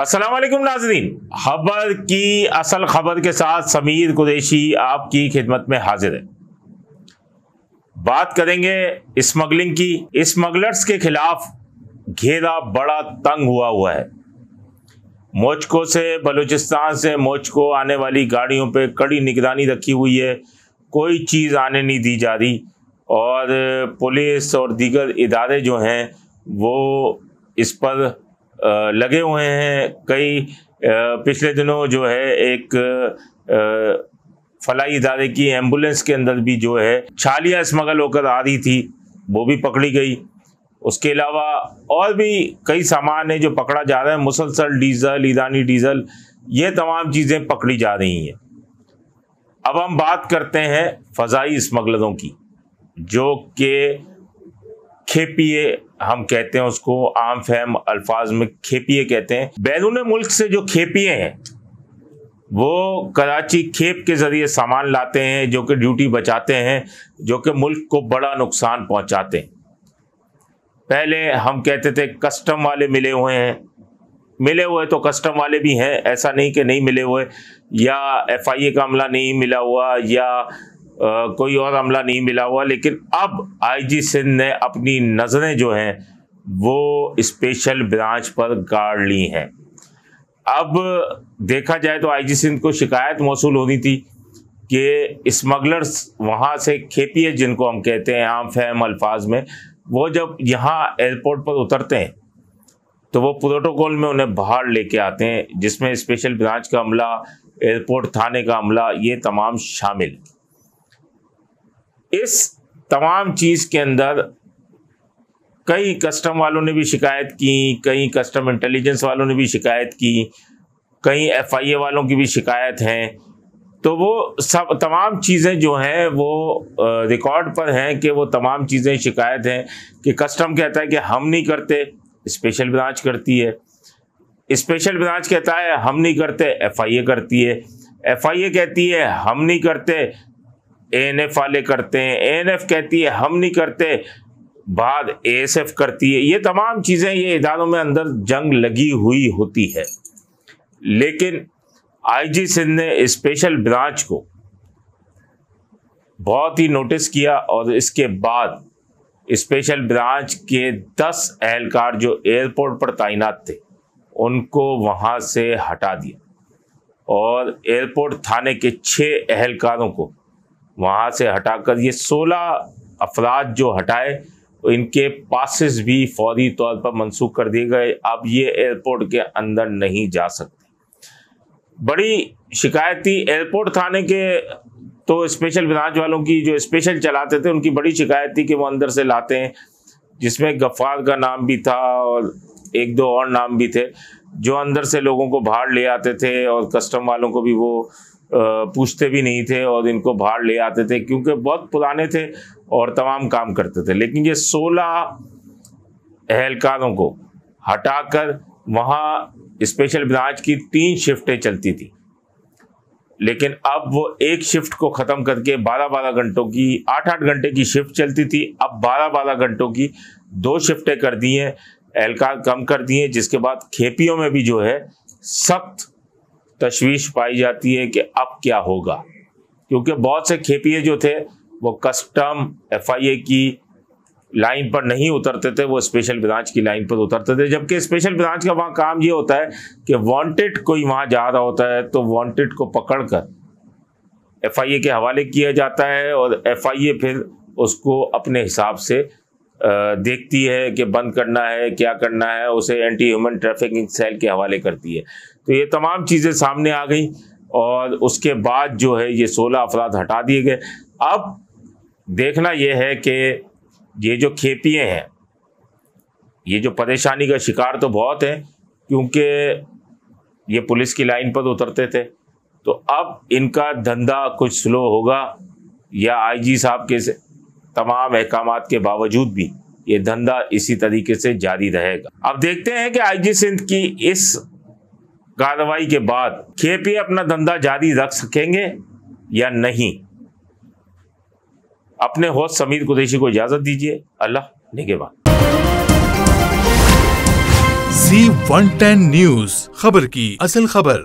السلام علیکم ناظرین۔ خبر کی اصل خبر کے ساتھ سمیر قریشی آپ کی خدمت میں حاضر ہے۔ بات کریں گے اسمگلنگ کی۔ اسمگلرز کے خلاف گھیرا بڑا تنگ ہوا ہوا ہے۔ موچکو سے بلوچستان سے موچکو آنے والی گاڑیوں پہ کڑی نگرانی رکھی ہوئی ہے۔ کوئی چیز آنے نہیں دی جا رہی۔ اور پولیس اور دیگر ادارے جو ہیں وہ اس پر لگے ہوئے ہیں۔ کئی پچھلے دنوں جو ہے ایک فلاحی ادارے کی ایمبولینس کے اندر بھی جو ہے چھالیاں اسمگل ہو کر آ رہی تھی، وہ بھی پکڑی گئی۔ اس کے علاوہ اور بھی کئی سامان ہیں جو پکڑا جا رہا ہے۔ مسلسل ڈیزل، ایرانی ڈیزل، یہ تمام چیزیں پکڑی جا رہی ہیں۔ اب ہم بات کرتے ہیں فضائی اسمگلروں کی، جو کہ کھیپیے ہم کہتے ہیں اس کو عام فہم الفاظ میں کھیپیے کہتے ہیں۔ بیرون ملک سے جو کھیپیے ہیں، وہ کراچی کھیپ کے ذریعے سامان لاتے ہیں، جو کہ ڈیوٹی بچاتے ہیں، جو کہ ملک کو بڑا نقصان پہنچاتے ہیں۔ پہلے ہم کہتے تھے کسٹم والے ملے ہوئے ہیں۔ ملے ہوئے تو کسٹم والے بھی ہیں، ایسا نہیں کہ نہیں ملے ہوئے، یا ایف آئی اے کا عملہ نہیں ملا ہوا، یا کوئی اور عملہ نہیں ملا ہوا، لیکن اب آئی جی سندھ نے اپنی نظریں جو ہیں، وہ اسپیشل برانچ پر گاڑ لی ہیں۔ اب دیکھا جائے تو آئی جی سندھ کو شکایت موصول ہونی تھی کہ اسمگلرس وہاں سے کھیپیے جن کو ہم کہتے ہیں عام فہم الفاظ میں، وہ جب یہاں ایئرپورٹ پر اترتے ہیں، تو وہ پروٹوکول میں انہیں باہر لے کے آتے ہیں، جس میں اسپیشل برانچ کا عملہ، ایئرپورٹ تھانے کا عملہ، یہ تمام شامل۔ اس تمام چیز کے اندر کئی کسٹم والوں نے بھی شکایت کی، کئی کسٹم انٹیلیجنس والوں نے بھی شکایت کی، کئی ایف آئی اے والوں کی بھی شکایت ہیں تو وہ سب تمام چیزیں جو ہیں وہ ریکارڈ پر ہیں کہ وہ تمام چیزیں شکایت ہیں کہ کسٹم کہتا ہے کہ ہم نہیں کرتے اسپیشل برانچ کرتی ہے۔ اسپیشل برانچ کہتا ہے ہم نہیں کرتے ایف آئی اے کرتی ہے۔ ایف آئی اے کہتی ہے ہم نہیں کرتے اے این ایف والے کرتے ہیں، اے این ایف کہتی ہے، ہم نہیں کرتے۔ بعد اے ایس ایف کرتی ہے۔ یہ تمام چیزیں یہ اداروں میں اندر جنگ لگی ہوئی ہوتی ہے۔ لیکن آئی جی سندھ نے اسپیشل برانچ کو بہت ہی نوٹس کیا اور اس کے بعد اسپیشل برانچ کے دس اہلکار جو ایئرپورٹ پر تعینات تھے، ان کو وہاں سے ہٹا دیا۔ اور ایئرپورٹ تھانے کے چھ اہلکاروں کو وہاں سے ہٹا کر یہ سولہ افراد جو ہٹائے، ان کے پاسز بھی فوری طور پر منسوخ کر دیے گئے۔ اب یہ ایئرپورٹ کے اندر نہیں جا سکتے۔ بڑی شکایت تھی ایئرپورٹ تھانے کے تو اسپیشل برانچ والوں کی جو اسپیشل چلاتے تھے، ان کی بڑی شکایت تھی کہ وہ اندر سے لاتے ہیں، جس میں غفار کا نام بھی تھا اور ایک دو اور نام بھی تھے۔ جو اندر سے لوگوں کو باہر لے آتے تھے اور کسٹم والوں کو بھی وہ پوچھتے بھی نہیں تھے اور ان کو باہر لے آتے تھے کیونکہ بہت پرانے تھے اور تمام کام کرتے تھے۔ لیکن یہ سولہ اہلکاروں کو ہٹا کر وہاں اسپیشل برانچ کی تین شفٹیں چلتی تھیں۔ لیکن اب وہ ایک شفٹ کو ختم کر کے بارہ بارہ گھنٹوں کی، آٹھ آٹھ گھنٹے کی شفٹ چلتی تھی۔ اب بارہ بارہ گھنٹوں کی دو شفٹیں کر دی ہیں۔ اہلکار کم کر دیے، جس کے بعد کھیپیوں میں بھی جو ہے سخت تشویش پائی جاتی ہے کہ اب کیا ہوگا۔ کیونکہ بہت سے کھیپیے جو تھے، وہ کسٹم ایف آئی اے کی لائن پر نہیں اترتے تھے، وہ اسپیشل برانچ کی لائن پر اترتے تھے۔ جبکہ اسپیشل برانچ کا وہاں کام یہ ہوتا ہے کہ وانٹیڈ کوئی وہاں جا رہا ہوتا ہے تو وانٹیڈ کو پکڑ کر ایف آئی اے کے حوالے کیا جاتا ہے اور ایف آئی اے پھر اس کو اپنے حساب سے دیکھتی ہے کہ بند کرنا ہے، کیا کرنا ہے، اسے اینٹی ہیومن ٹریفکنگ سیل کے حوالے کرتی ہے۔ تو یہ تمام چیزیں سامنے آ گئیں اور اس کے بعد جو ہے یہ سولہ افراد ہٹا دیے گئے۔ اب دیکھنا یہ ہے کہ یہ جو کھیپیے ہیں، یہ جو پریشانی کا شکار تو بہت ہے کیونکہ یہ پولیس کی لائن پر اترتے تھے۔ تو اب ان کا دھندا کچھ سلو ہوگا یا آئی جی صاحب کے تمام احکامات کے باوجود بھی یہ دھندا اسی طریقے سے جاری رہے گا۔ اب دیکھتے ہیں کہ آئی جی سندھ کی اس کاروائی کے بعد کے پی اپنا دھندا جاری رکھ سکیں گے یا نہیں؟ اپنے ہوش سمیر قریشی کو اجازت دیجیے اللہ نگے بات سی ون ٹین نیوز، خبر کی اصل خبر۔